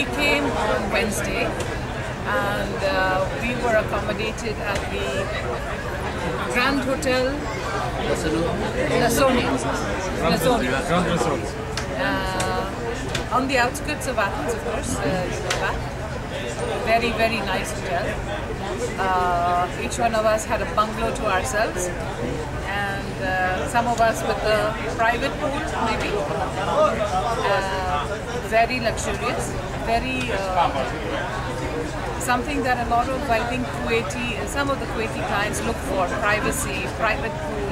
we came on Wednesday and uh, we were accommodated at the Grand Hotel Lasoni. Lasoni. Uh, on the outskirts of Athens, of course, uh. Very, very nice hotel. Uh, each one of us had a bungalow to ourselves, and uh, some of us with a private pool, maybe. Uh, very luxurious, very uh, something that a lot of I think Kuwaiti, some of the Kuwaiti clients look for: privacy, private pool,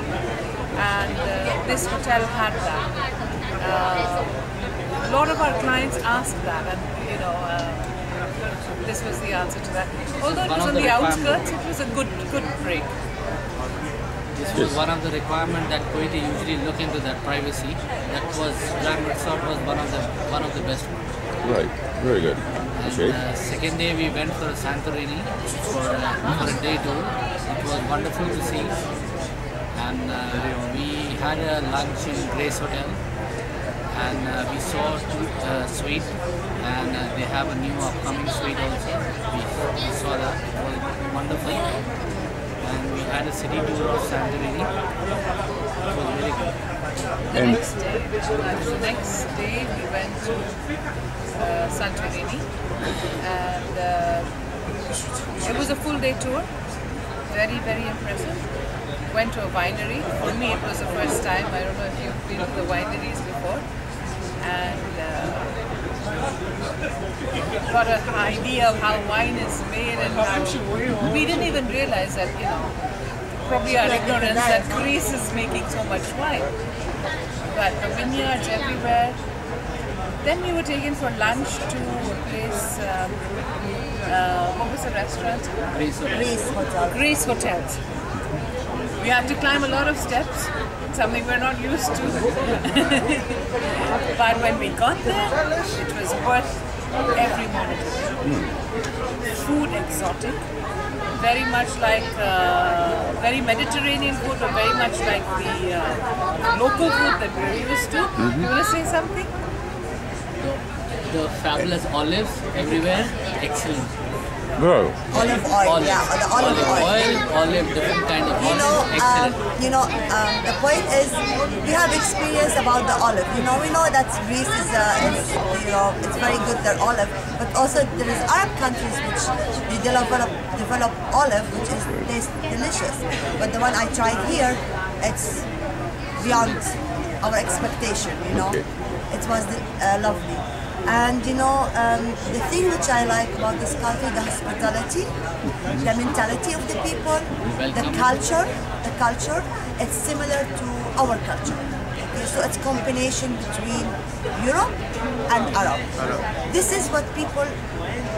and uh, this hotel had that. Uh, a lot of our clients asked that, and you know, uh, this was the answer to that. Although it was on the outskirts, it was a good, good break. This was one of the requirements that Kuwaiti usually look into that privacy. That was Grand Resort was one of the one of the best ones. Right. Very good. Okay. Uh, second day we went for Santorini for, uh, for a day tour. It was wonderful to see. And uh, we had a lunch in Grace Hotel. And uh, we saw two uh, suite and uh, they have a new upcoming suite also. We, we saw that. It was wonderful. And we had a city tour of Santorini. It was very good. The And- next day, the next day we went to uh, Santorini, and uh, it was a full day tour. Very, very impressive. Went to a winery. For me, it was the first time. I don't know if you've been to the wineries before, and uh, got an idea of how wine is made, and how we didn't even realize that you know probably our ignorance that Greece is making so much wine. But the vineyards everywhere. Then we were taken for lunch to a place, um, uh, what was the restaurant? Grace Hotel. Greece Hotel. Grace Hotels. We had to climb a lot of steps, something we're not used to. but when we got there, it was worth every minute. Food exotic, very much like uh, very Mediterranean food, or very much like the uh, local food that we're used to. You want to say something? The fabulous olives everywhere, excellent. Go. Olive oil, Olive, yeah, the olive, oil. olive, different kind of You know, olive, um, excellent. you know, um, the point is, we have experience about the olive. You know, we know that Greece is, uh, is, you know, it's very good their olive, but also there is Arab countries which they develop develop olive, which is tastes delicious. But the one I tried here, it's beyond our expectation. You know, Okay. it was uh, lovely. And you know, um, the thing which I like about this country, the hospitality, the mentality of the people, the culture, the culture, it's similar to our culture. Okay, so it's a combination between Europe and Arab. This is what people,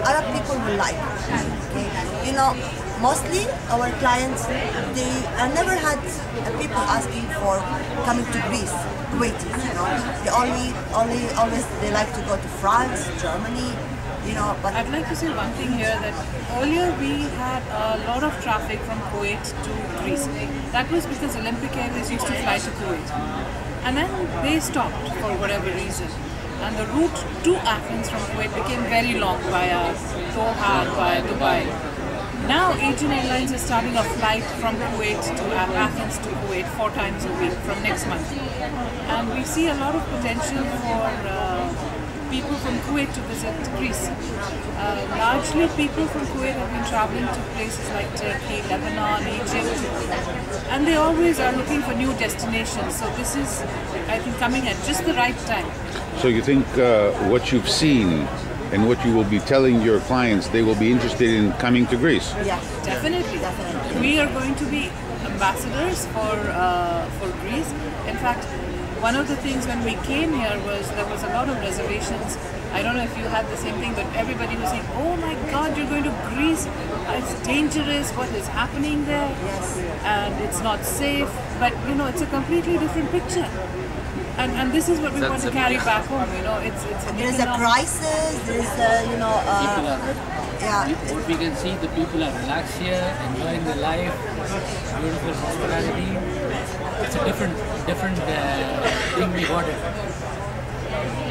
Arab people will like. You know, mostly our clients, they I never had uh, people asking for coming to Greece, Kuwaitis. You know, they only, only, always they like to go to France, Germany. You know, but I'd like to say one thing here that earlier we had a lot of traffic from Kuwait to Greece. That was because Olympic Airways used to fly to Kuwait. And then they stopped for whatever reason. And the route to Athens from Kuwait became very long via Doha, via Dubai. Now Aegean Airlines is starting a flight from Kuwait to uh, Athens to Kuwait four times a week from next month. And we see a lot of potential for uh, people from Kuwait to visit Greece. Uh, largely people from Kuwait have been traveling to places like Turkey, Lebanon, Egypt, and they always are looking for new destinations. So this is, I think, coming at just the right time. So you think uh, what you've seen and what you will be telling your clients, they will be interested in coming to Greece? yeah, Definitely. Definitely. We are going to be ambassadors for uh, for Greece. In fact, one of the things when we came here was there was a lot of reservations. I don't know if you had the same thing, but everybody was saying, "Oh my God, you're going to Greece! It's dangerous. What is happening there? Yes. And it's not safe." But you know, it's a completely different picture. And, and this is what we want to carry back home. You know, it's it's an there is a crisis. There is a, you know, uh, are, yeah. what we can see, the people are relaxed here, enjoying their life, beautiful hospitality. It's a different, different uh, thing we got it.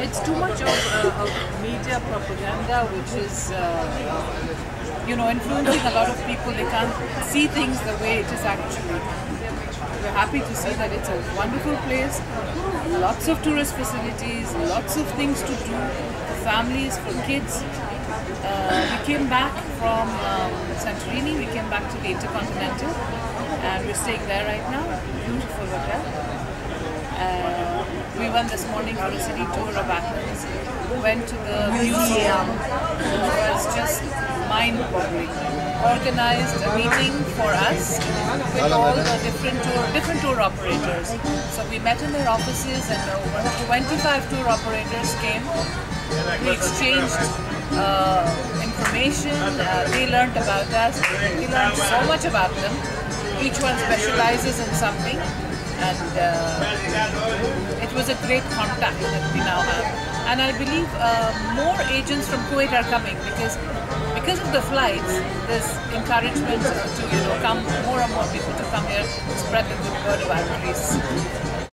it's too much of, uh, of media propaganda, which is, uh, you know, influencing a lot of people. They can't see things the way it is actually. We're happy to see that it's a wonderful place, lots of tourist facilities, lots of things to do for families, for kids. Uh, we came back from um, Santorini, we came back to the Intercontinental, and we're staying there right now. Beautiful hotel. Uh, we went this morning for a city tour of Athens. We Went to the museum. It was just mind-boggling. Organized a meeting for us with all the different tour different tour operators. So we met in their offices, and over 25 tour operators came. We exchanged uh, information. Uh, they learned about us. We learned so much about them. Each one specializes in something, and uh, it was a great contact that we now have. And I believe uh, more agents from Kuwait are coming because because of the flights, there's encouragement to you know come more and more people to come here, spread the good word about Greece.